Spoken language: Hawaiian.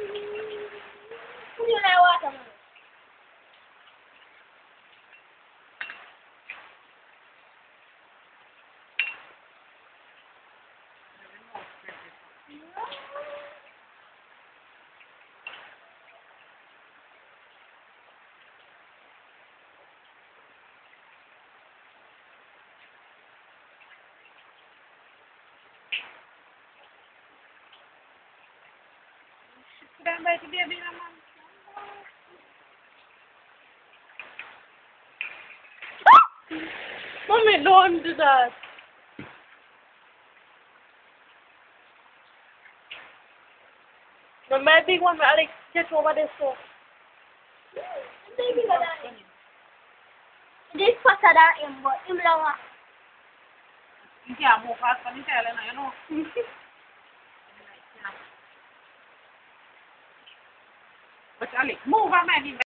Thank you. Mommy, don't do that. No, maybe one, Alex, get over this door. Maybe one. This was a lot in, but in love. Yeah, I'm more fast, but you know. Maar jullie, moe van mij niet.